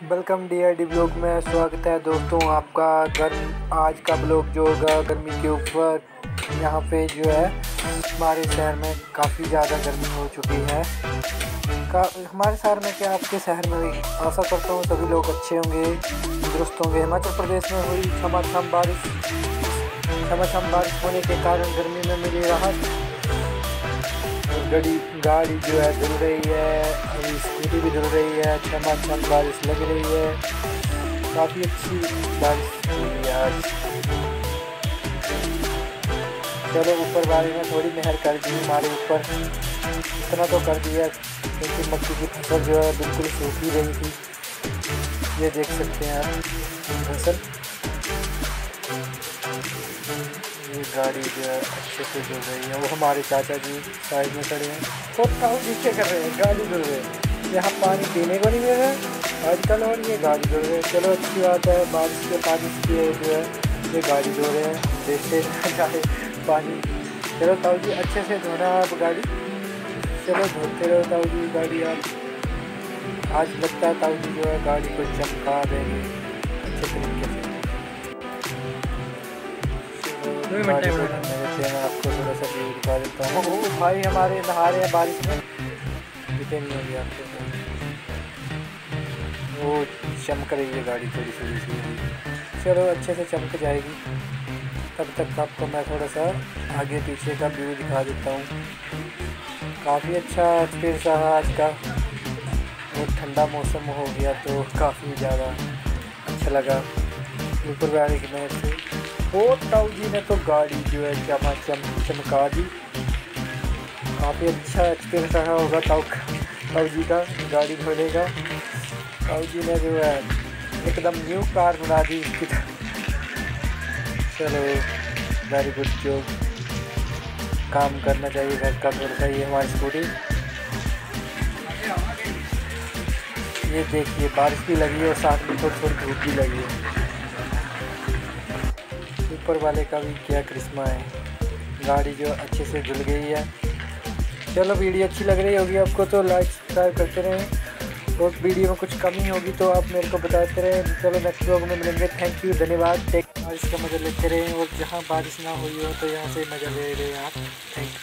Welcome D I D blog में स्वागत है दोस्तों आपका। गर्म आज का ब्लॉग जो होगा गर्मी के ऊपर, यहाँ पे जो है, हमारे शहर में काफ़ी ज़्यादा गर्मी हो चुकी है। का, हमारे शहर में क्या आपके शहर में भी? आशा करता हूँ सभी लोग अच्छे होंगे, दुरुस्त होंगे। हिमाचल प्रदेश में हुई छमाछम बारिश। छमाछम बारिश होने के कारण गर्मी में मिली राहत। गाड़ी गाड़ी जो है धुल रही है, अभी स्कूटी भी धुल रही है छमाछम बारिश लग रही है। काफ़ी अच्छी बारिश हुई है आज। चलो, ऊपर वाले ने थोड़ी मेहर कर दी हमारे ऊपर। इतना तो कर दिया, क्योंकि मक्की की फ़सल जो है बिल्कुल सूखी रही थी। ये देख सकते हैं आप फ़सल गाड़ी जो है अच्छे से धुल रही है। वो हमारे चाचा जी साइड में खड़े हैं। तो पीछे कर रहे हैं, गाड़ी धुल रहे हैं। यहाँ पानी पीने को नहीं मिल रहा है। आजकल और ये गाड़ी धुल रहे हैं। चलो अच्छी बात है, बारिश के पानी की जो है ये गाड़ी धो रहे हैं। देखते जाए पानी। चलो ताऊ जी, अच्छे से धोना आप गाड़ी। चलो धोते रहो ताऊ जी गाड़ी आप। आज लगता है ताऊ जी जो है गाड़ी को चमका देंगे। अच्छे तरीके से। दो मिनट टाइम मैं आपको थोड़ा सा व्यू दिखा देता हूँ। वो भाई हमारे नहा रहे हैं बारिश में दिखे नहीं होगी आपको। वो चमक रही है गाड़ी थोड़ी सी चलो अच्छे से चमक जाएगी। तब तक आपको मैं थोड़ा सा आगे पीछे का व्यू दिखा देता हूँ। काफ़ी अच्छा एक्सपीरियंस रहा आज का। बहुत ठंडा मौसम हो गया तो काफ़ी ज़्यादा अच्छा लगा। ऊपर वाले की मेहर से। और ताऊ जी ने तो गाड़ी जो है चमा चम चमका दी। काफ़ी अच्छा एक्सपीरियंस रहा होगा ताऊ ताऊ जी का गाड़ी धोने का। ताऊ जी ने जो है एकदम न्यू कार बना दी इसकी चलो वेरी गुड जो काम करना चाहिए, घर का थोड़ा सा ये हमारी स्कूटी ये देखिए, बारिश भी लगी है और साथ में थोड़ी थोड़ी धूप भी लगी है। ऊपर वाले का भी क्या करिश्मा है। गाड़ी जो अच्छे से धुल गई है। चलो, वीडियो अच्छी लग रही होगी आपको तो लाइक सब्सक्राइब करते रहें। और वीडियो में कुछ कमी होगी तो आप मेरे को बताते रहें। चलो नेक्स्ट ब्लॉग में मिलेंगे। थैंक यू धन्यवाद। टेक बारिश का मज़ा लेते रहें। और जहाँ बारिश ना हुई हो तो यहाँ से मज़ा ले रहे हैं आप। Thank you